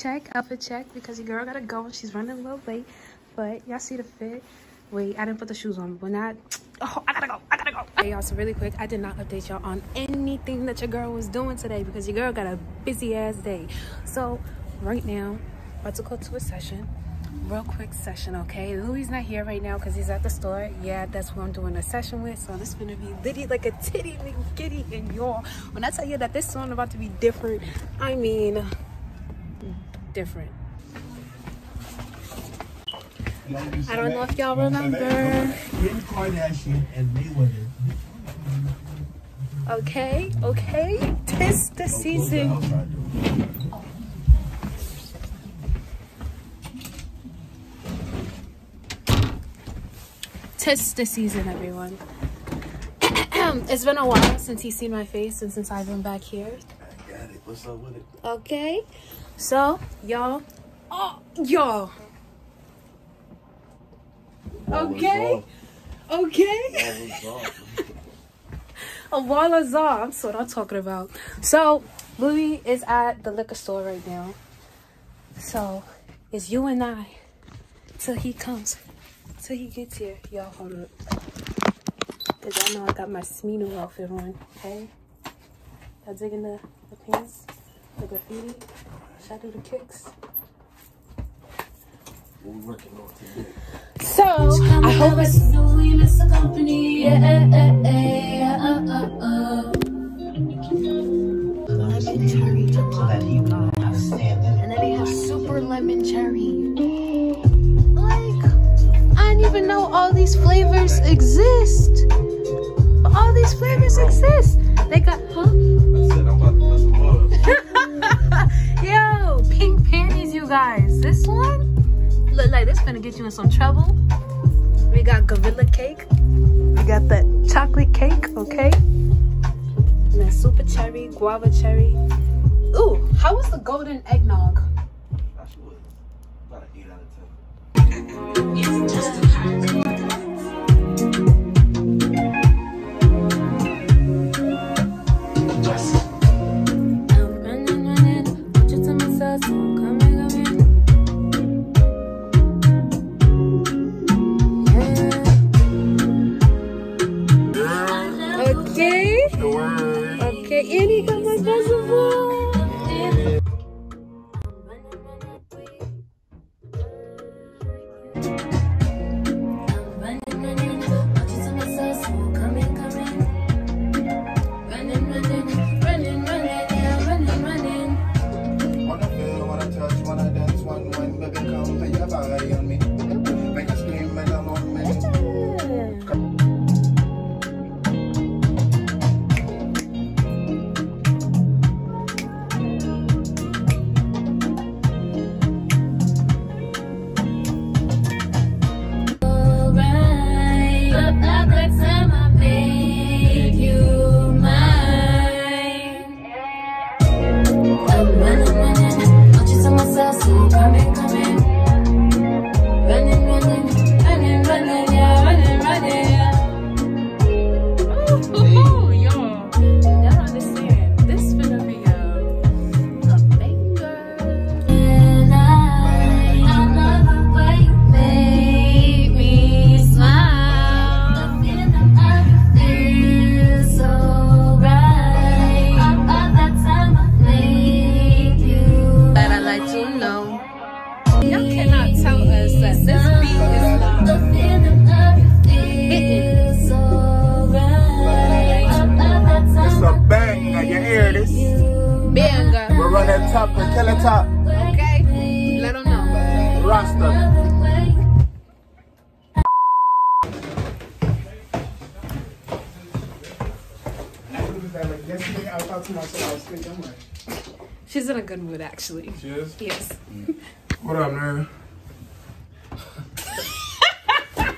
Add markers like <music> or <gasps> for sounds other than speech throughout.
check, outfit check, because your girl gotta go and she's running a little late. But y'all see the fit. Wait, I didn't put the shoes on, but not. <tsk> Oh, I gotta go, I gotta go. Hey, y'all, so really quick, I did not update y'all on anything that your girl was doing today because your girl got a busy ass day. So, right now, about to go to a session. Real quick session, okay? Louis not here right now because he's at the store. Yeah, that's who I'm doing a session with. So this is gonna be litty like a titty giddy and y'all. When I tell you that this song about to be different, I mean different. I don't know if y'all remember. Kim Kardashian and Mayweather. Okay, okay. Tis the season. Tis the season, everyone. <clears throat> it's been a while since he's seen my face and since I've been back here. I got it. What's up with it? Okay, so y'all, oh y'all. Okay, okay. <laughs> A wall of Zar. That's what I'm talking about. So, Louis is at the liquor store right now. So, it's you and I till he comes. Till he gets here. Y'all hold up. Because y'all know I got my Smino outfit on. Okay? Y'all digging the, the pants? The graffiti? Should I do the kicks? What we working on today? So, I hope it's... we miss the company. Yeah, lemon cherry So that he would have and then they have super lemon cherry. Like, I didn't even know all these flavors exist. All these flavors exist. They got, huh? Guys. This one look like this gonna get you in some trouble. We got gorilla cake. We got the chocolate cake, okay? And then super cherry, guava cherry. Ooh, how was the golden eggnog? That shit was about an 8 out of 10. We're running top and kill it top. Okay? Let them know. Rasta. Yesterday, I thought to myself, I was thinking, I'm like, She's in a good mood, actually. cheers. Yes. Mm. What up, nerd? <laughs>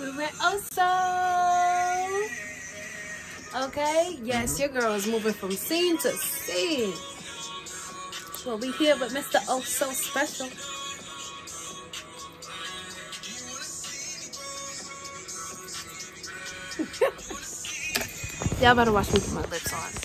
We went oh so. Okay? Yes, your girl is moving from scene to scene. Well, we here with Mr. Oh So Special. <laughs> Y'all better watch me put my lips on.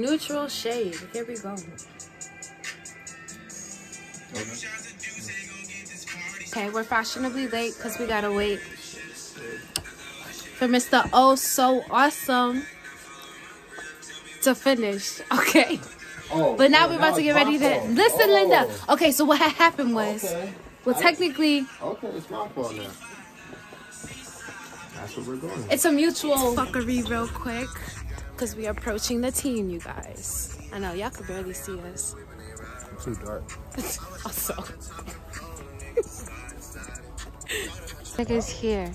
Neutral shade. Here we go. Okay, we're fashionably late because we gotta wait for Mr. Oh So Awesome to finish. Okay. Oh, But now oh, we're about to get my ready to listen, Oh, Linda. Okay, so what had happened was, Okay. well, technically, Okay, it's my fault now. That's what we're going. it's a mutual fuckery real quick because we're approaching the team, you guys. I know y'all could barely see us. Too dark. <laughs> also. <laughs> Niggas here.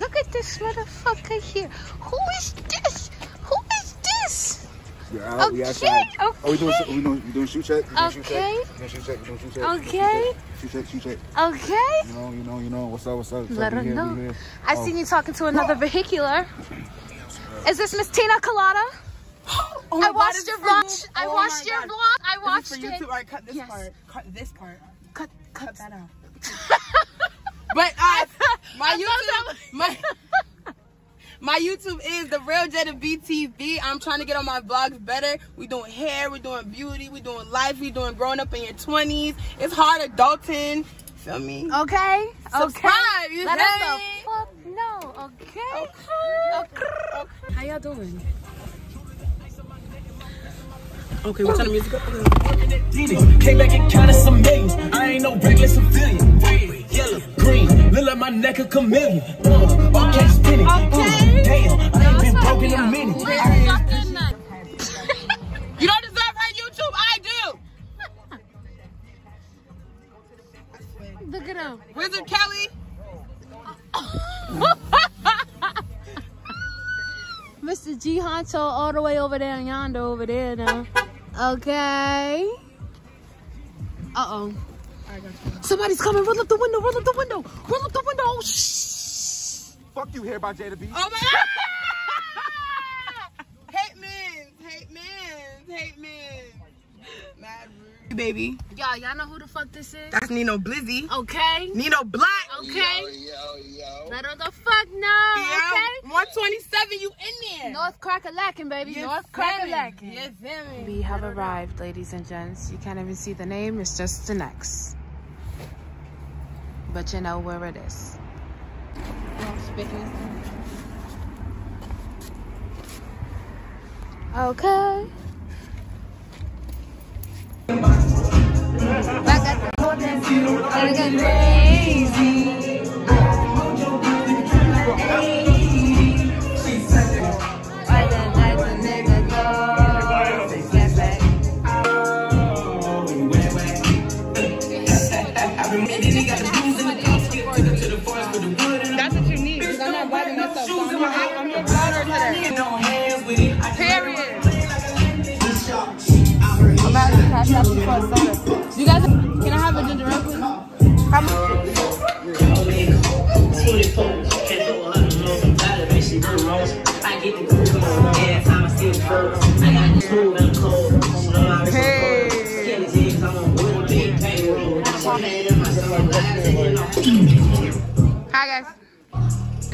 Look at this motherfucker here. Who is this? Who is this? We're out. We Okay, outside. Oh, we doing okay. we doing we doing shoot check. We doing shoot check. Okay. We doing shoot check. We doing shoot check. Okay. Shoot check. Shoot check. Okay. You know. You know. You know. What's up? What's up? Let We her here, know. here. I Oh. seen you talking to another vehicular. <clears throat> Is this Miss Tina Colada? <gasps> Oh my I watched your this vlog. I Oh watched your God. vlog. I Is this watched for it. YouTube? All right, cut this Yes. part. Cut this part. Cut, cut Cut that out. <laughs> but uh, my YouTube, my <laughs> my YouTube is the real Jada BTV. I'm trying to get on my vlogs better. We doing hair, we doing beauty, we doing life, we doing growing up in your 20s. It's hard adulting. Feel me? Okay. Subscribe, Okay. you Let us fuck know. Okay. Okay. How y'all doing? Okay, what kind of music? Came back and counted some millions. I ain't no regular civilian. Red, yellow, green. Look like my neck a chameleon. Uh, okay, spinning. Uh, damn, I ain't been broke in a minute. <laughs> You don't deserve her YouTube. I do. Look at him. Wizard Kelly. <laughs> Mr. G Honcho all the way over there, and yonder over there now. Okay. Uh oh. Somebody's coming. Roll up the window. Roll up the window. Roll up the window. Oh, shh. Fuck you here by Jada B. Oh my god! <laughs> hate men, hate men, hate men. Mad rude. Baby, Y'all, y'all know who the fuck this is? that's Nino Blizzy. Okay. Nino Black. Okay. Yo, yo. Let her the fuck know. Yeah, Okay. 127, you in there. North Cracker-Lackin', baby. You North feel me? Cracker-Lackin'. You? We have arrived, ladies and gents. You can't even see the name, it's just the next. But you know where it is. Okay. Back at the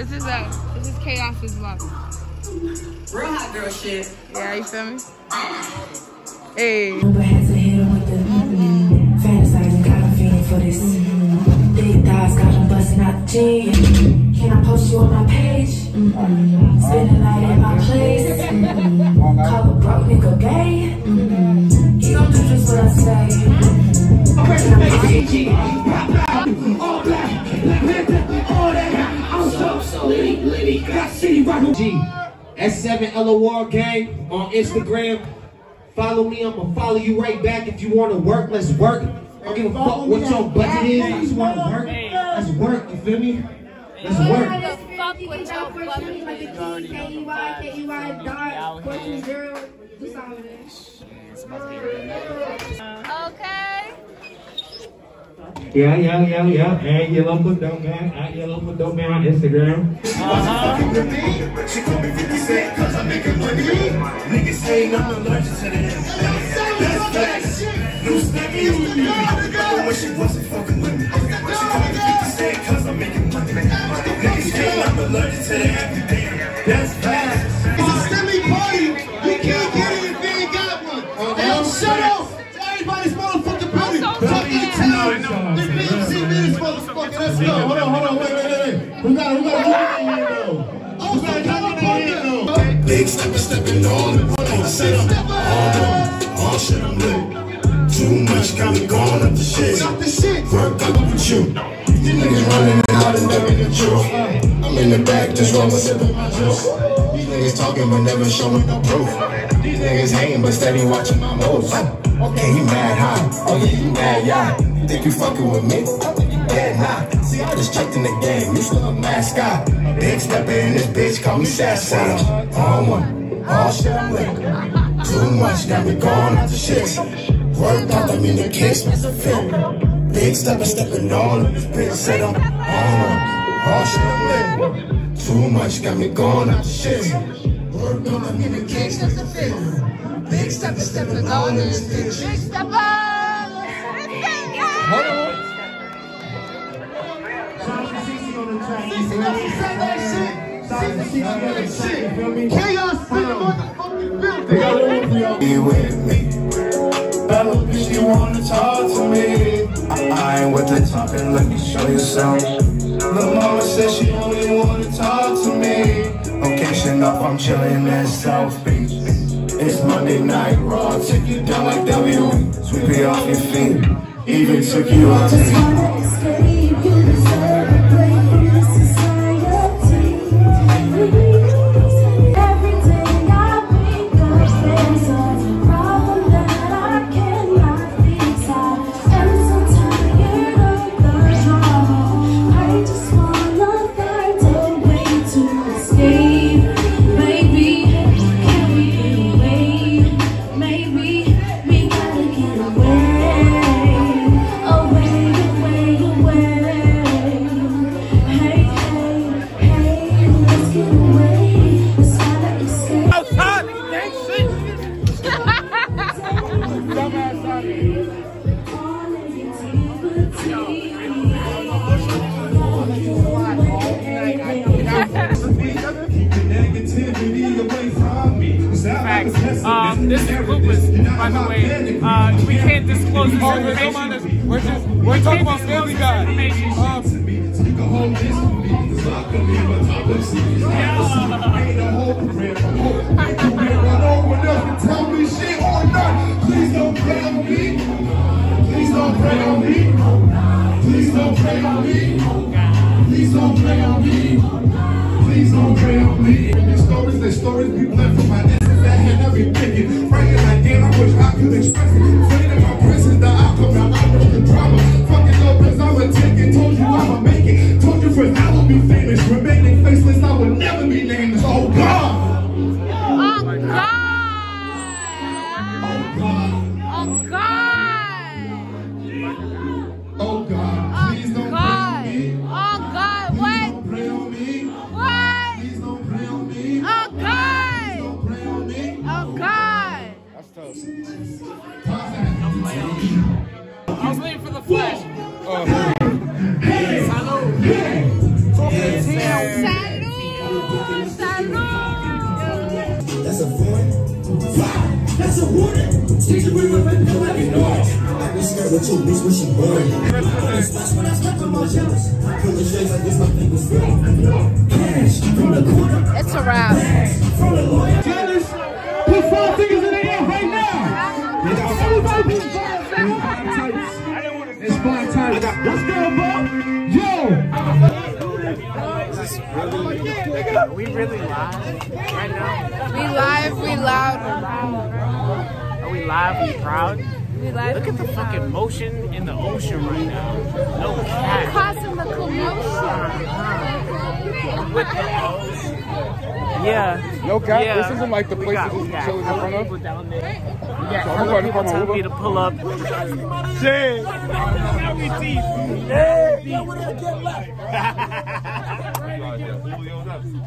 This is uh this is Chaos's vlog. Real hot girl shit. Yeah, you feel me? Hey. But had to hit with the fantasizing, got him feeling for this. Thick thighs got him busting out the gym. Can I post you on my page? Mm-hmm. Spend the night at my place. Mm-hmm. Call a broke nigga gay. Mm-hmm. He gon' do just what I say. City Rock G. S7 LOR Gang on Instagram. Follow me, I'ma follow you right back. If you wanna work, let's work. I don't give a fuck what your budget is. I just wanna work. Let's work, you feel me? Let's work. Fuck with your fucking Okay. Yeah, yeah, yeah, yeah. Your local dope man. Your local dope man on Instagram. She call me 50 Cent cause I'm That's facts. New Snappy used to be but when she wasn't fucking with me. She call me 50 Cent cause I'm making money. Niggas saying I'm allergic to the. That's facts. It's a semi party. You can't get it if you ain't got one. Now shut up. Running and never the truth. I'm in the back, just rolling, sipping my juice. These niggas talking but never showing no proof. These niggas hating but steady watching my moves. Okay, you mad high. Oh yeah, you mad yeah. You think you fucking with me? Dead nah. See, I just checked in the game. You still a mascot. Big stepper in this bitch, call me Sass Sage. On one, all shit I'm lit. Too much got me going out the shit. Worked out, I mean the kicks have fit. Big stepper stepping on him. Bitch said I'm on one. All shit I'm lit. Too much got me going off the shit. Worked out, I mean the kicks must have fit. Big stepper stepping on this bitch. Big step up. Hold on. Shout out to CC on the track. CC, let me say that shit. Shout out to CC on that shit. You feel me? Chaos in the motherfucking building. Be with me. Bella, she wanna talk to me. I ain't with the talking, let me show you some. Lil' mama said she only wanna talk to me. Location up, I'm chillin' at South Beach. It's Monday night, raw, take you down like W. Sweep you off your feet, even took you out to eat. By the way. Uh, we can't disclose this information. We're just, we're talking about Family Guy. Information. Tell me shit or not. Please don't pray on me. Please don't pray on me. Please don't pray on me. Please don't pray on me. Please don't pray on me. And stories, there's stories people left from my essence that had every thinking. Praying like damn, I wish I could express it. I was waiting for the flash. Salud. Salud. That's a warning. Wow, that's a warning. Take the ring up and go like you know it. I be scared with two bitch when she burn. Spots when I step on my jealous. Pull the strings like this, my thing was. Cash from the corner. It's a wrap. From the lawyer. Dennis, put five fingers put five fingers. It's five times. Let's go, bro. Yo. Are we really live right now? We live, we loud. Are we live? We proud? We live. Look at the fucking motion in the ocean right now. No cat. Causing the commotion. Uh-huh. With the O's. Yeah. No cap, Yeah. this isn't like the We place that we this got show is in hella front of. people down there. We got So I'm hella going people from telling me Aruba. to pull up. Shit. <laughs>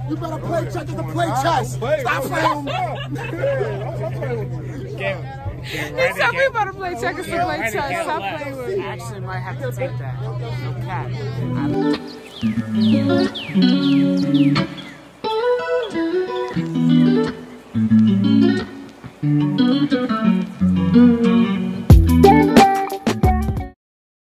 You better play chess to play chess. Stop <laughs> playing. He said we about to play checkers to play chess. Stop playing with me. Actually, might have to take that. No cat. <laughs> Mm-hmm. Mm-hmm.